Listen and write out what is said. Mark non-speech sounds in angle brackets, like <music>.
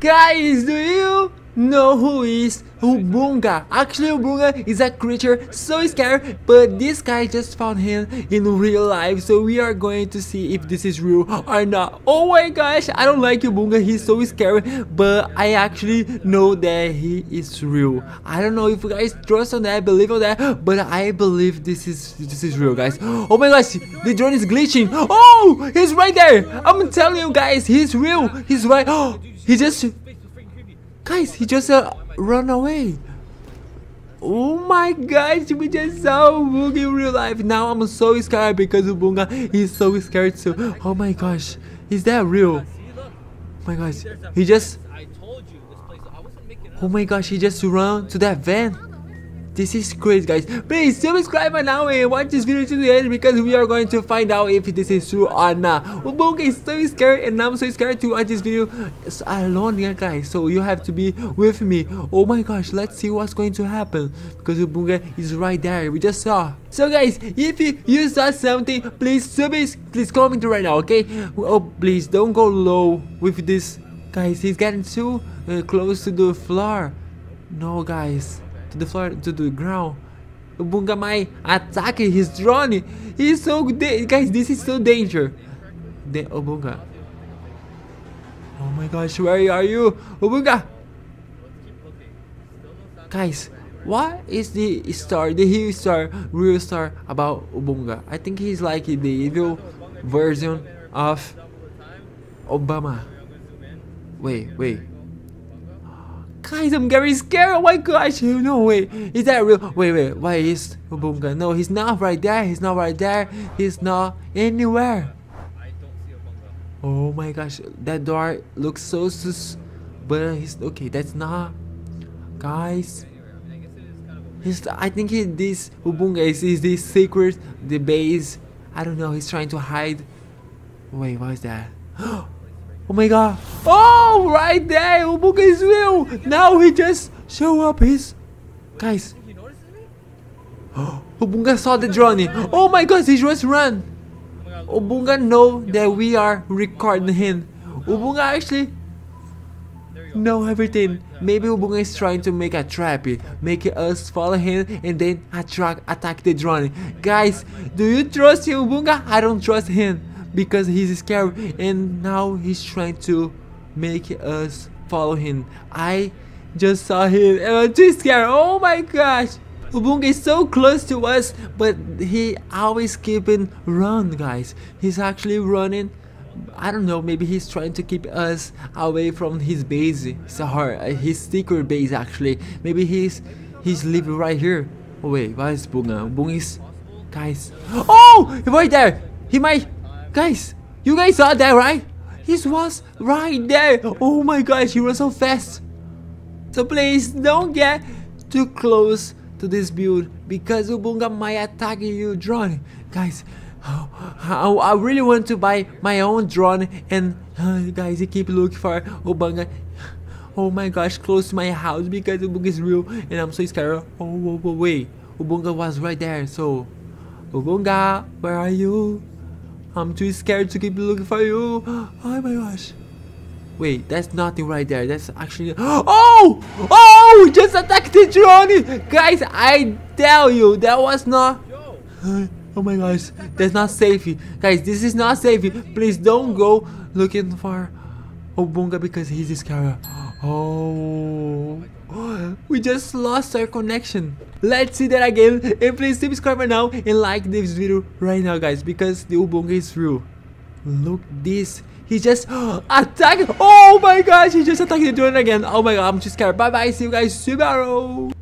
Guys, do you know who is Obunga? Actually, Obunga is a creature so scary, but this guy just found him in real life, so we are going to see if this is real or not. Oh my gosh, I don't like Obunga, he's so scary, but I actually know that he is real. I don't know if you guys trust on that, believe on that, but I believe this is this is real, guys. Oh my gosh, the drone is glitching. Oh, he's right there. I'm telling you guys, he's real. He's right. <gasps> Oh, he just Guys, he just uh, run away. Oh my gosh, we just saw Obunga in real life. Now I'm so scared because Obunga is so scared too. Oh my gosh, is that real? Oh my gosh, he just. Oh my gosh, he just ran to that van. This is crazy guys. Please subscribe now and watch this video to the end because we are going to find out if this is true or not. Obunga is so scared and I'm so scared to watch this video alone yeah, guys. So you have to be with me. Oh my gosh, let's see what's going to happen. Because Obunga is right there. We just saw. So guys, if you, you saw something, please subscribe, please comment right now, okay? Oh please don't go low with this. Guys, he's getting too uh, close to the floor. No guys to the floor, to the ground. Obunga might attack his drone. He's so guys. This is so danger. The Obunga. Oh, oh my gosh, where are you, oh, Obunga? Guys, what is the star, the hero star, real star about Obunga? I think he's like the evil version of Obama. Wait, wait. Guys, I'm getting scared. Oh my gosh. No, wait. Is that real? Wait, wait. Why is Obunga? No, he's not right there. He's not right there. He's not anywhere. Oh my gosh. That door looks so sus. But he's okay. That's not. Guys. He's, I think he, this Obunga is, is this secret, the base. I don't know. He's trying to hide. Wait, what is that? <gasps> Oh my god. Oh, right there. Obunga is real. Now he just show up his... Guys. <gasps> Obunga saw the drone. Oh my god, he just ran. Obunga know that we are recording him. Obunga actually know everything. Maybe Obunga is trying to make a trap, make us follow him and then attract, attack the drone. Guys, do you trust Obunga? I don't trust him because he's scared and now he's trying to make us follow him. I just saw him and I'm too scared. Oh my gosh. Obunga is so close to us, but he always keeping run, guys. He's actually running. I don't know, maybe he's trying to keep us away from his base. It's a hard, uh, his secret base actually. Maybe he's he's living right here. Oh wait, why is Bunga? Bunga is, guys. Oh, right there. He might Guys, you guys saw that, right? He was right there. Oh my gosh, he was so fast. So please don't get too close to this build because Obunga might attack you drone. Guys, I really want to buy my own drone and uh, guys, you keep looking for Obunga. Oh my gosh, close to my house because Obunga is real and I'm so scared. Oh, wait, Obunga was right there. So, Obunga, where are you? I'm too scared to keep looking for you. <gasps> Oh my gosh. Wait, that's nothing right there. That's actually... <gasps> Oh! Oh! Just attacked the drone! Guys, I tell you, that was not... <gasps> Oh my gosh, that's not safe. Guys, this is not safe. Please don't go looking for Obunga because he's scared. Oh... <gasps> We just lost our connection. Let's see that again. And please subscribe right now and like this video right now, guys, because the Obunga is real. Look this. He just <gasps> attacked. Oh my gosh, he just attacked the drone again. Oh my god, I'm just scared. Bye bye. See you guys tomorrow.